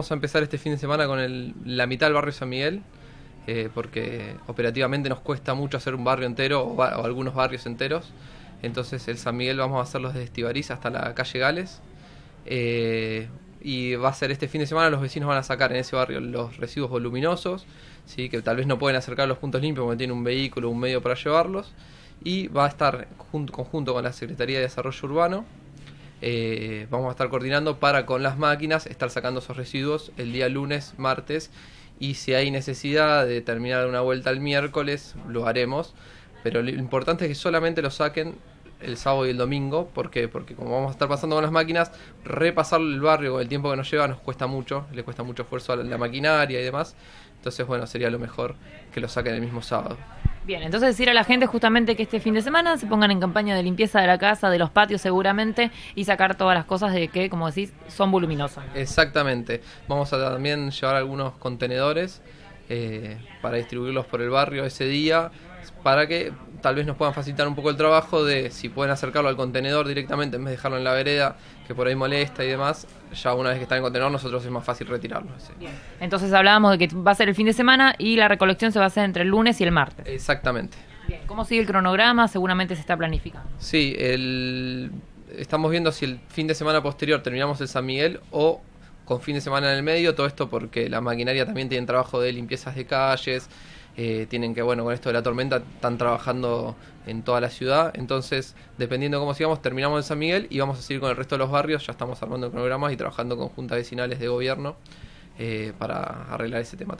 Vamos a empezar este fin de semana con la mitad del barrio San Miguel, eh, porque operativamente nos cuesta mucho hacer un barrio entero o, algunos barrios enteros. Entonces el San Miguel vamos a hacerlo desde Estivariz hasta la calle Gales. Eh, y va a ser este fin de semana, los vecinos van a sacar en ese barrio los residuos voluminosos, ¿sí? que tal vez no pueden acercar a los puntos limpios porque tienen un vehículo un medio para llevarlos. Y va a estar junto, conjunto con la Secretaría de Desarrollo Urbano. Eh, vamos a estar coordinando para con las máquinas estar sacando esos residuos el día lunes, martes. Y si hay necesidad de terminar una vuelta el miércoles, lo haremos. Pero lo importante es que solamente lo saquen el sábado y el domingo. ¿Por qué? Porque como vamos a estar pasando con las máquinas, repasar el barrio con el tiempo que nos lleva nos cuesta mucho. Le cuesta mucho esfuerzo a la, la maquinaria y demás. Entonces, bueno, sería lo mejor que lo saquen el mismo sábado. Bien, entonces decir a la gente justamente que este fin de semana se pongan en campaña de limpieza de la casa, de los patios seguramente, y sacar todas las cosas de que, como decís, son voluminosas. Exactamente. Vamos a también llevar algunos contenedores eh, para distribuirlos por el barrio ese día, para que tal vez nos puedan facilitar un poco el trabajo de si pueden acercarlo al contenedor directamente en vez de dejarlo en la vereda, que por ahí molesta y demás. Ya una vez que está en el contenedor, nosotros es más fácil retirarlo. sí. Entonces hablábamos de que va a ser el fin de semana y la recolección se va a hacer entre el lunes y el martes. Exactamente. Bien, ¿cómo sigue el cronograma? Seguramente se está planificando. Sí, el, estamos viendo si el fin de semana posterior terminamos el San Miguel o con fin de semana en el medio, todo esto porque la maquinaria también tiene trabajo de limpiezas de calles, eh, tienen que, bueno, con esto de la tormenta están trabajando en toda la ciudad, entonces dependiendo de cómo sigamos, terminamos en San Miguel y vamos a seguir con el resto de los barrios, ya estamos armando cronogramas y trabajando con juntas vecinales de gobierno eh, para arreglar ese tema.